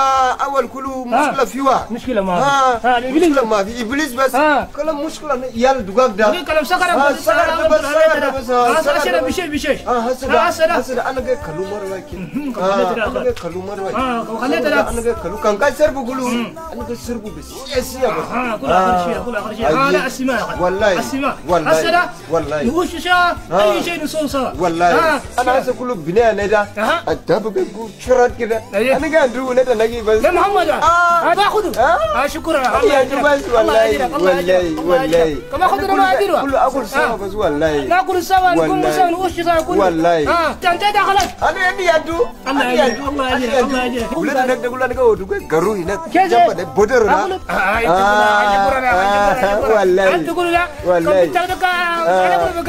اول كلو مشكله في وا مشكله ما ها ابليس مشكله ما في ابليس بس كلام مشكله يال دغاك دا كلام سكر بس سكر بس سكر بس سكر بشيء بشيء ها هسه هسه هسه انا كي كلو مره واكي انا كي كلو مره واكي اه خليت لك انا كي كلو كان كاي سربو كلو انا كي سربو بس سياسيه بس اه كل اخر شيء كل اخر شيء انا اسمع والله اسمع والله هسه والله وش شاف حسين صوصه والله آه. انا هسه كله بناء ندا الدب بيقول شرط كده أيه. انا قاعد ادور ندا نجي بس يا محمد اه, آه، باخذه آه. اه شكرا الله يجزاك والله والله والله كما خذنا ما ادري كله آه. اكل سوا بس والله ناكل سوا نكون سوا نوش سوا كله والله اه انت دخلك انا اني ادو الله يجزاك الله يجزاك الله يجزاك ولا ندا ولا نجا ودو قرو هنا جنب بدر اه والله والله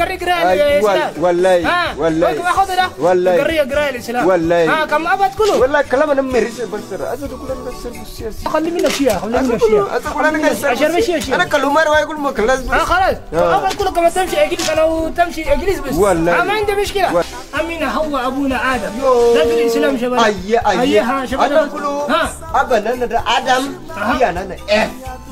والله والله والله خذ ده والله قريه قرايه الاسلام والله ها كم ابد كله والله كلام انا مريس بس ازد كل بس السياسي خلي منا شيء خلي منا شيء عشان ماشي انا كل مره اقول لك لازم ها خلاص آه. ابد كله كما تمشي اجلس انا وتمشي اجلس بس والله ما عندي مشكله امينا هو ابونا ادم ذكر الاسلام شباب اي اي أيه، ها شباب انا كله ها ابدا ادم هي انا اف إيه.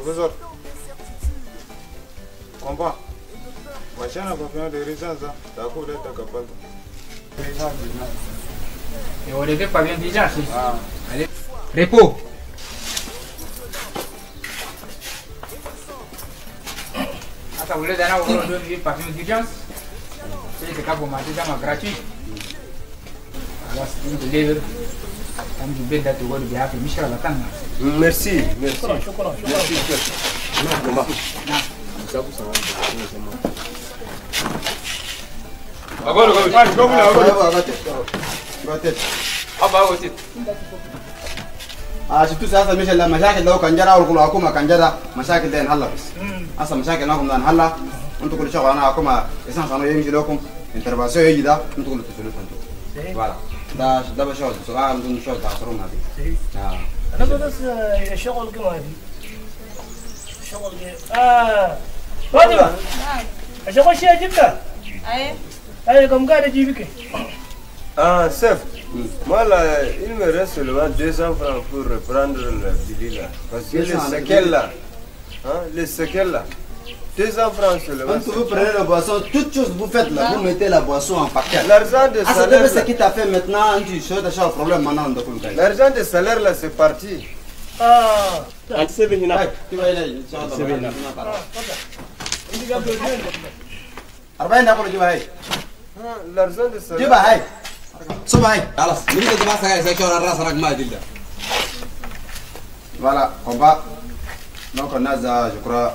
Hein. vous autres. Comprends Machin n'a pas fait de résidence. t'as coupé de ta capable. Résistance, Et on ne fait pas bien déjà, c'est ah. Allez. Repos Hata uleza nao ndio ni perfume d'urgence. C'est que capo matiza ma gratuit. Alors, c'est une délivre. الحمد لله تقول بها في المشكلة ولا كان ميرسي ميرسي شكرا شكرا شكرا أقول أقول ماشي قبل أقول باتت أبا أوتيت شفتوا ساسا مش الا مشاكل لو كان جرى وركلوا حكومه كان جرى مشاكل دين هلا بس اصلا مشاكل لكم دين هلا انتوا كل شغل انا حكومه اساسا كانوا يمشي لكم انترباسيو يجي ده انتوا كل تفلوا فانتوا فوالا ده ده بشوز سواء عندهم شوز عصرهم هذه اه انا بس شغل كم هذه شغل اه فاطمه شغل شيء جبته اي اي كم قاعد اجيبك اه سيف Voilà, il me reste seulement 200 francs pour reprendre la pilule là. Parce que les séquelles là, hein, les séquelles là, 200 francs Quand vous prenez la boisson, toute vous faites là, vous mettez la boisson en paquet. L'argent de ah, salaire c'est ce qui t'a fait maintenant, tu un problème maintenant L'argent de salaire là, c'est parti. Ah. ah tu vas y aller, tu vas y aller. Ah, tu vas y aller. L'argent de salaire. Tu vas y aller. Voilà, combat. Donc on a, je crois.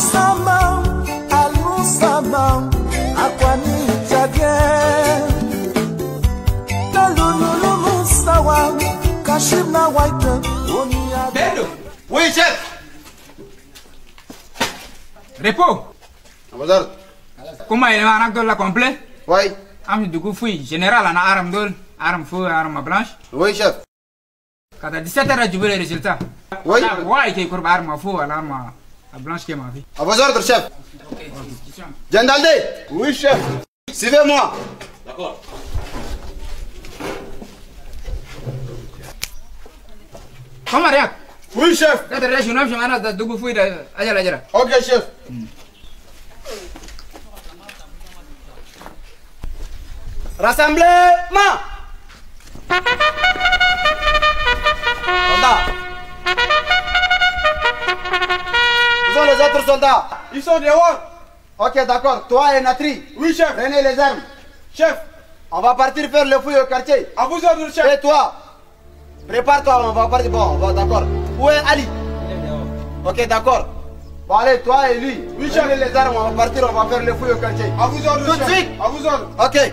alusama alusama akwani jage lelululu sawa kashim na oui chef. Repo. Ambazar. Cum ai elevat actul la complet? Oui. Am și ducu fui general ana arm dol, arm feu, armă blanche. Oui chef. Cada 17 era jubilei rezultat. Oui. Da, uai că e curba armă feu, arma. La Blanche qui est m'a vie. À vos ordres, chef. Gendalde Oui, chef. Suivez-moi. D'accord. Comment rien Oui, chef. je n'ai jamais Allez Ok, chef. rassemblez hmm. Rassemblement Soldat les autres soldats Ils sont dehors. Ok, d'accord. Toi et Natri. Oui, chef. Prenez les armes. Chef. On va partir faire le fouille au quartier. À vous ordre, chef. Et toi Prépare-toi, on va partir. Bon, va d'accord. Où est Ali Ok, d'accord. Bon, allez, toi et lui. Oui, Prenez les armes, on va partir, on va faire le fouille au quartier. À vous ordre, chef. Tout de suite. À vous ordre. Ok.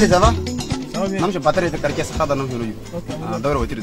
Allez, ça va Non, je vais battre les carcasses dans le bureau. D'abord, on va tirer.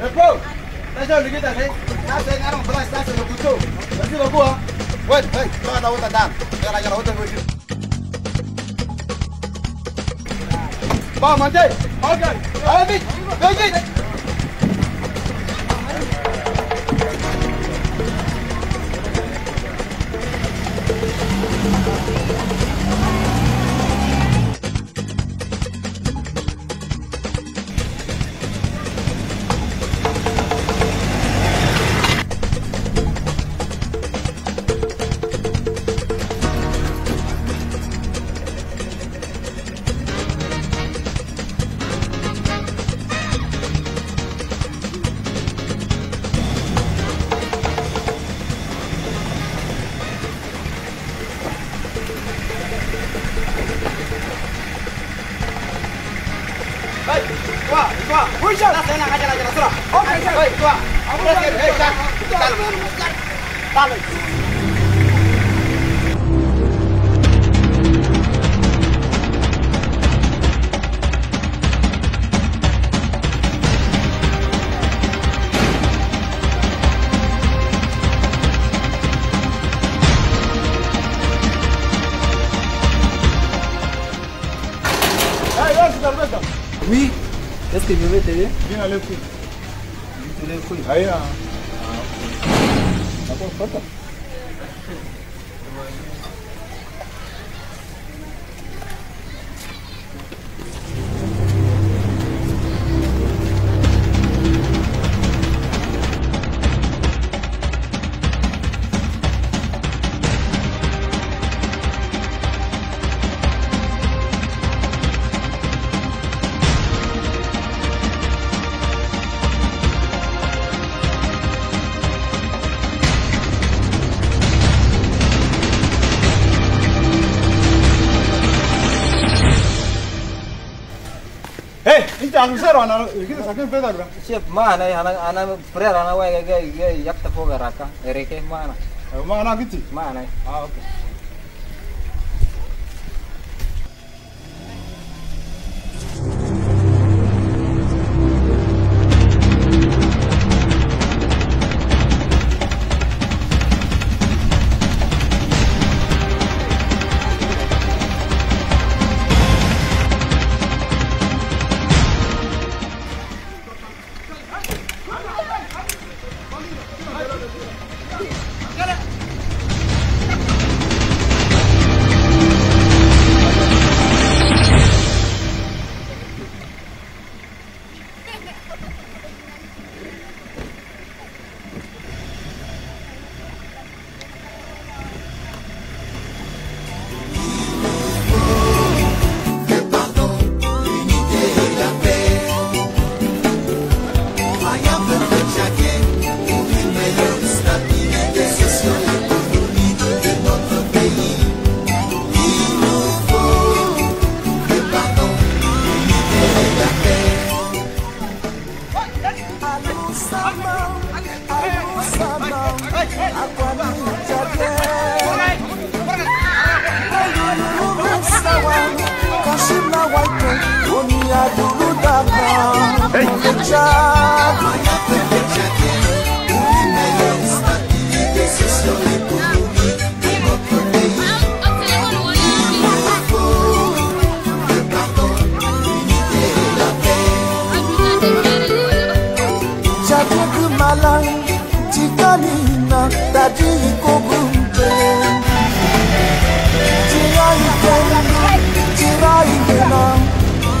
Lepo, attention le guitar, eh. Là c'est un arbre blanc, ça c'est le couteau. Vas-y le bois. Ouais, ouais, tu vas dans votre dame. Y'a la y'a la haute voiture. Bon, montez. Ok. Allez vite, allez vite. angser mana ya anak anak ba anak mana ana ana prayer ana wa ga ga yakta foga raka erike mana mana gitu mana ah okay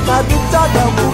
Tá do cada um